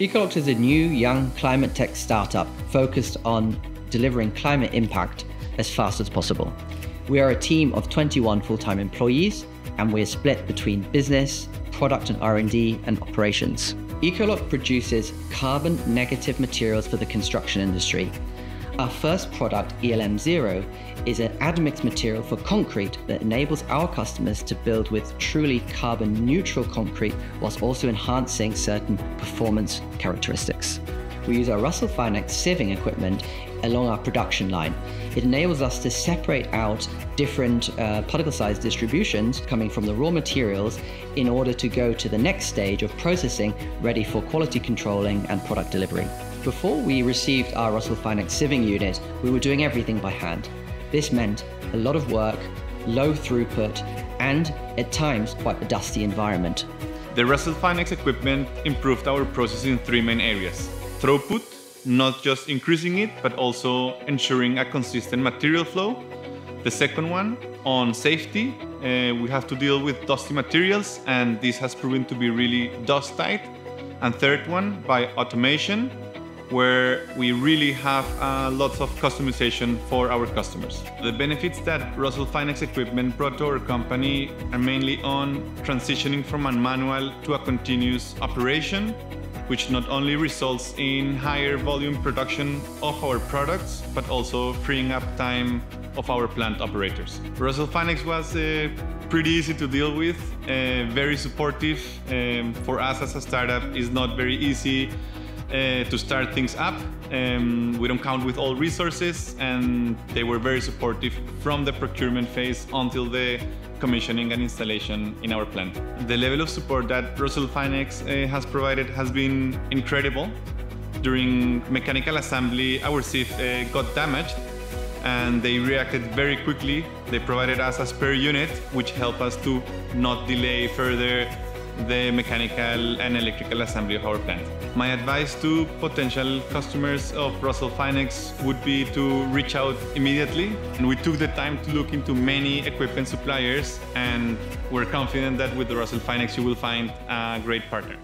ecoLocked is a new, young climate tech startup focused on delivering climate impact as fast as possible. We are a team of 21 full-time employees, and we're split between business, product and R&D, and operations. ecoLocked produces carbon negative materials for the construction industry. Our first product, ELM Zero, is an admix material for concrete that enables our customers to build with truly carbon neutral concrete whilst also enhancing certain performance characteristics. We use our Russell Finex sieving equipment along our production line. It enables us to separate out different uh, particle size distributions coming from the raw materials in order to go to the next stage of processing ready for quality controlling and product delivery. Before we received our Russell Finex sieving unit, we were doing everything by hand. This meant a lot of work, low throughput, and at times quite a dusty environment. The Russell Finex equipment improved our process in three main areas. Throughput, not just increasing it, but also ensuring a consistent material flow. The second one, on safety, uh, we have to deal with dusty materials, and this has proven to be really dust tight. And third one, by automation, where we really have uh, lots of customization for our customers. The benefits that Russell Finex equipment brought to our company are mainly on transitioning from a manual to a continuous operation, which not only results in higher volume production of our products, but also freeing up time of our plant operators. Russell Finex was uh, pretty easy to deal with, uh, very supportive. Um, for us as a startup, it's not very easy uh, to start things up. Um, we don't count with all resources, and they were very supportive from the procurement phase until the commissioning and installation in our plant. The level of support that Russell Finex uh, has provided has been incredible. During mechanical assembly, our sieve uh, got damaged and they reacted very quickly. They provided us a spare unit, which helped us to not delay further the mechanical and electrical assembly of our plant. My advice to potential customers of Russell Finex would be to reach out immediately. And we took the time to look into many equipment suppliers and we're confident that with the Russell Finex you will find a great partner.